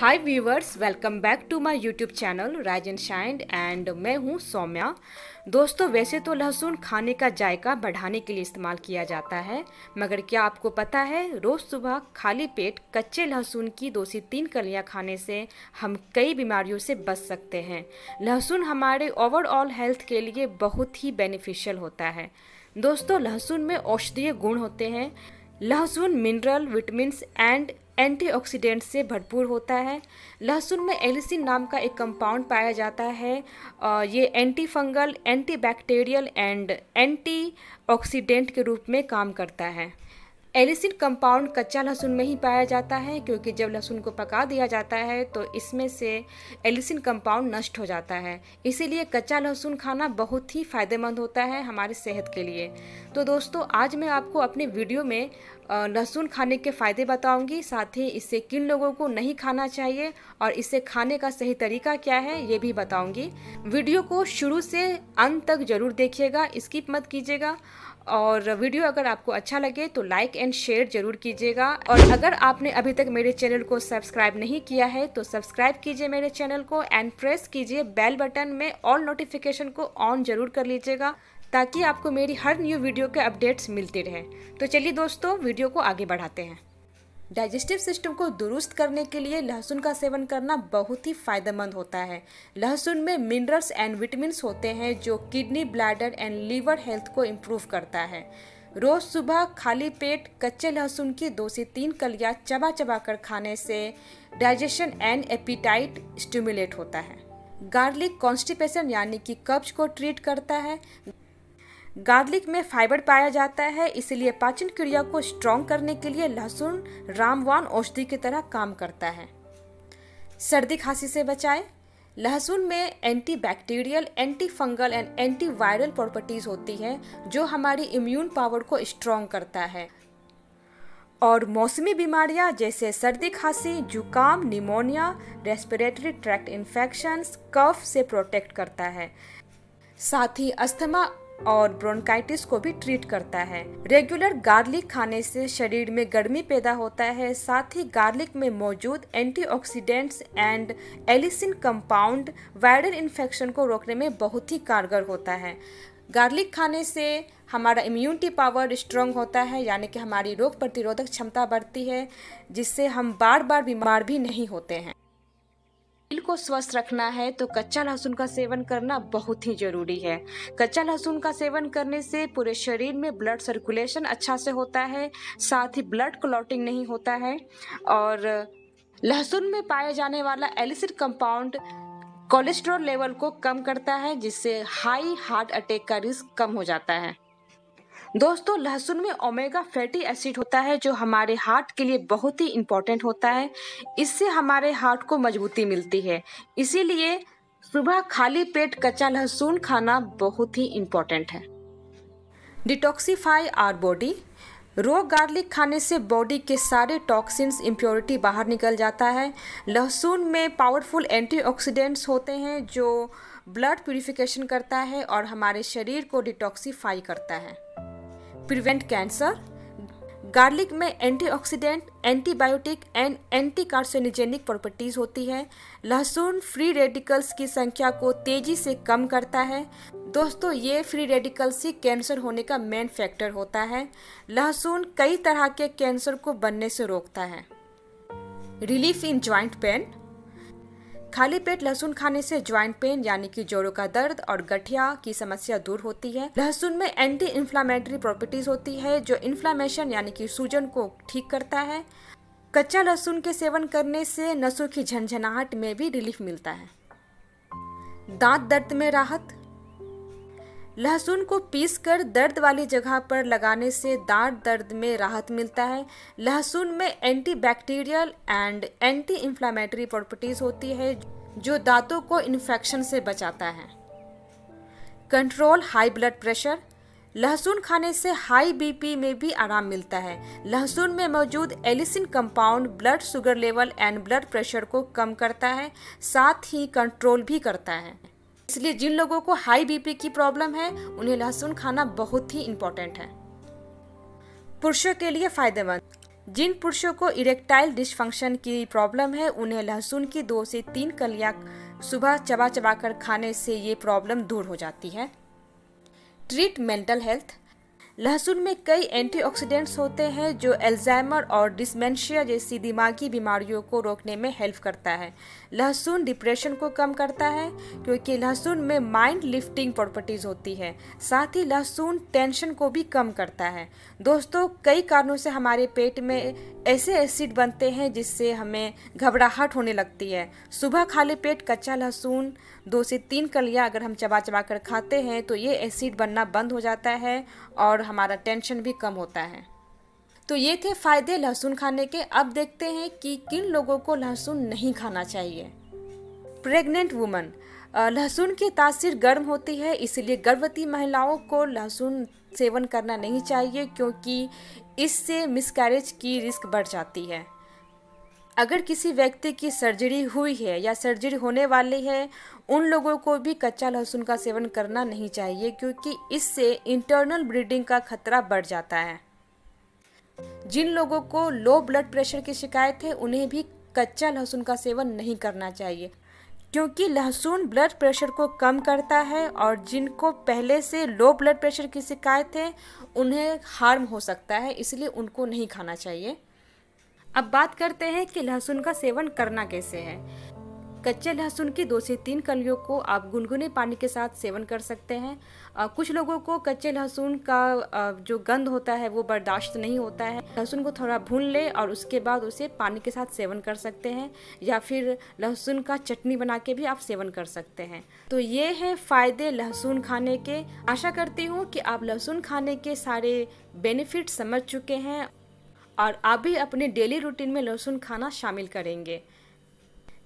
Hi viewers welcome back to my YouTube channel rise and shine and मैं हूँ सौम्या। दोस्तों, वैसे तो लहसुन खाने का जायका बढ़ाने के लिए इस्तेमाल किया जाता है, मगर क्या आपको पता है, रोज़ सुबह खाली पेट कच्चे लहसुन की दो से तीन कलियाँ खाने से हम कई बीमारियों से बच सकते हैं। लहसुन हमारे ओवरऑल हेल्थ के लिए बहुत ही बेनिफिशियल होता है। दोस्तों, लहसुन में औषधीय गुण होते हैं लहसुन, मिनरल विटामिन एंड एंटीऑक्सीडेंट से भरपूर होता है। लहसुन में एलिसिन नाम का एक कंपाउंड पाया जाता है। ये anti fungal anti bacterial and anti oxidant के रूप में काम करता है। एलिसिन कंपाउंड कच्चा लहसुन में ही पाया जाता है, क्योंकि जब लहसुन को पका दिया जाता है तो इसमें से एलिसिन कंपाउंड नष्ट हो जाता है। इसीलिए कच्चा लहसुन खाना बहुत ही फ़ायदेमंद होता है हमारी सेहत के लिए। तो दोस्तों, आज मैं आपको अपने वीडियो में लहसुन खाने के फ़ायदे बताऊँगी। साथ ही इससे किन लोगों को नहीं खाना चाहिए और इसे खाने का सही तरीका क्या है, ये भी बताऊँगी। वीडियो को शुरू से अंत तक ज़रूर देखिएगा, स्किप मत कीजिएगा। और वीडियो अगर आपको अच्छा लगे तो लाइक एंड शेयर ज़रूर कीजिएगा। और अगर आपने अभी तक मेरे चैनल को सब्सक्राइब नहीं किया है तो सब्सक्राइब कीजिए मेरे चैनल को एंड प्रेस कीजिए बेल बटन में ऑल नोटिफिकेशन को ऑन ज़रूर कर लीजिएगा, ताकि आपको मेरी हर न्यू वीडियो के अपडेट्स मिलते रहें। तो चलिए दोस्तों, वीडियो को आगे बढ़ाते हैं। डाइजेस्टिव सिस्टम को दुरुस्त करने के लिए लहसुन का सेवन करना बहुत ही फ़ायदेमंद होता है। लहसुन में मिनरल्स एंड विटामिन होते हैं, जो kidney, bladder and liver health को इम्प्रूव करता है। रोज सुबह खाली पेट, कच्चे लहसुन की दो से तीन कलियाँ चबा चबा कर खाने से डाइजेशन एंड एपिटाइट स्टिमुलेट होता है। गार्लिक कॉन्स्टिपेशन यानी कि कब्ज को ट्रीट करता है। गार्लिक में फाइबर पाया जाता है, इसलिए पाचन क्रिया को स्ट्रॉन्ग करने के लिए लहसुन, रामवान औषधि की तरह काम करता है। सर्दी खांसी से बचाए। लहसुन में anti bacterial anti fungal and anti viral properties होती हैं, जो हमारी इम्यून पावर को स्ट्रॉन्ग करता है। और मौसमी बीमारियाँ जैसे सर्दी, खांसी, जुकाम, pneumonia respiratory tract infection cough से प्रोटेक्ट करता है। साथ ही अस्थमा और ब्रोनकाइटिस को भी ट्रीट करता है। रेगुलर गार्लिक खाने से शरीर में गर्मी पैदा होता है। साथ ही गार्लिक में मौजूद antioxidants and allicin compound viral infection को रोकने में बहुत ही कारगर होता है। गार्लिक खाने से हमारा इम्यूनिटी पावर स्ट्रॉन्ग होता है, यानी कि हमारी रोग प्रतिरोधक क्षमता बढ़ती है, जिससे हम बार बार बीमार भी नहीं होते हैं। दिल को स्वस्थ रखना है तो कच्चा लहसुन का सेवन करना बहुत ही ज़रूरी है। कच्चा लहसुन का सेवन करने से पूरे शरीर में ब्लड सर्कुलेशन अच्छा से होता है, साथ ही ब्लड क्लॉटिंग नहीं होता है। और लहसुन में पाया जाने वाला एलिसिड कंपाउंड कोलेस्ट्रॉल लेवल को कम करता है, जिससे हाई हार्ट अटैक का रिस्क कम हो जाता है। दोस्तों, लहसुन में ओमेगा फैटी एसिड होता है, जो हमारे हार्ट के लिए बहुत ही इम्पोर्टेंट होता है। इससे हमारे हार्ट को मजबूती मिलती है। इसीलिए सुबह खाली पेट कच्चा लहसुन खाना बहुत ही इम्पोर्टेंट है। Detoxify our body raw garlic खाने से बॉडी के सारे टॉक्सिन्स इम्प्योरिटी बाहर निकल जाता है। लहसुन में पावरफुल एंटीऑक्सीडेंट्स होते हैं, जो ब्लड प्योरीफिकेशन करता है और हमारे शरीर को डिटॉक्सीफाई करता है। प्रिवेंट कैंसर गार्लिक में antioxidant, antibiotic and anti carcinogenic properties होती है। लहसुन फ्री रेडिकल्स की संख्या को तेज़ी से कम करता है। दोस्तों ये फ्री रेडिकल्स ही कैंसर होने का मेन फैक्टर होता है। लहसुन कई तरह के कैंसर को बनने से रोकता है। रिलीफ इन ज्वाइंट पेन खाली पेट लहसुन खाने से ज्वाइंट पेन, यानी कि जोड़ों का दर्द और गठिया की समस्या दूर होती है। लहसुन में एंटी इन्फ्लामेटरी प्रॉपर्टीज़ होती है, जो इन्फ्लामेशन यानी कि सूजन को ठीक करता है। कच्चा लहसुन के सेवन करने से नसों की झंझनाहट में भी रिलीफ मिलता है। दांत दर्द में राहत लहसुन को पीसकर दर्द वाली जगह पर लगाने से दांत दर्द में राहत मिलता है। लहसुन में anti bacterial and anti inflammatory properties होती है, जो दांतों को इन्फेक्शन से बचाता है। Control high blood pressure. लहसुन खाने से हाई बीपी में भी आराम मिलता है। लहसुन में मौजूद allicin compound blood sugar level and blood pressure को कम करता है, साथ ही कंट्रोल भी करता है। इसलिए जिन लोगों को हाई बीपी की प्रॉब्लम है, उन्हें लहसुन खाना बहुत ही इंपॉर्टेंट है। पुरुषों के लिए फ़ायदेमंद। जिन पुरुषों को इरेक्टाइल डिसफंक्शन की प्रॉब्लम है, उन्हें लहसुन की दो से तीन कलियाँ सुबह चबा चबा कर खाने से ये प्रॉब्लम दूर हो जाती है। ट्रीट मेंटल हेल्थ लहसुन में कई एंटीऑक्सीडेंट्स होते हैं जो एल्जाइमर और डिसमेंशिया जैसी दिमागी बीमारियों को रोकने में हेल्प करता है। लहसुन डिप्रेशन को कम करता है, क्योंकि लहसुन में माइंड लिफ्टिंग प्रॉपर्टीज़ होती है। साथ ही लहसुन टेंशन को भी कम करता है। दोस्तों, कई कारणों से हमारे पेट में ऐसे एसिड बनते हैं जिससे हमें घबराहट होने लगती है। सुबह खाली पेट कच्चा लहसुन दो से तीन कलियाँ अगर हम चबा चबा कर खाते हैं तो ये एसिड बनना बंद हो जाता है और हमारा टेंशन भी कम होता है। तो ये थे फ़ायदे लहसुन खाने के। अब देखते हैं कि किन लोगों को लहसुन नहीं खाना चाहिए। प्रेग्नेंट वुमन लहसुन की तासीर गर्म होती है, इसलिए गर्भवती महिलाओं को लहसुन सेवन करना नहीं चाहिए, क्योंकि इससे मिसकैरेज की रिस्क बढ़ जाती है। अगर किसी व्यक्ति की सर्जरी हुई है या सर्जरी होने वाली है, उन लोगों को भी कच्चा लहसुन का सेवन करना नहीं चाहिए क्योंकि इससे इंटरनल ब्लीडिंग का खतरा बढ़ जाता है। जिन लोगों को लो ब्लड प्रेशर की शिकायत है, उन्हें भी कच्चा लहसुन का सेवन नहीं करना चाहिए क्योंकि लहसुन ब्लड प्रेशर को कम करता है और जिनको पहले से लो ब्लड प्रेशर की शिकायत है, उन्हें हार्म हो सकता है, इसलिए उनको नहीं खाना चाहिए। अब बात करते हैं कि लहसुन का सेवन करना कैसे है। कच्चे लहसुन की दो से तीन कलियों को आप गुनगुने पानी के साथ सेवन कर सकते हैं। आ, कुछ लोगों को कच्चे लहसुन का आ, जो गंध होता है वो बर्दाश्त नहीं होता है। लहसुन को थोड़ा भून ले और उसके बाद उसे पानी के साथ सेवन कर सकते हैं या फिर लहसुन का चटनी बना के भी आप सेवन कर सकते हैं। तो ये है फ़ायदे लहसुन खाने के। आशा करती हूँ कि आप लहसुन खाने के सारे बेनिफिट समझ चुके हैं। और आप भी अपने डेली रूटीन में लहसुन खाना शामिल करेंगे।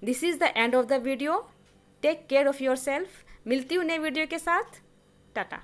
This is the end of the video take care of yourself मिलती हूँ नए वीडियो के साथ. टाटा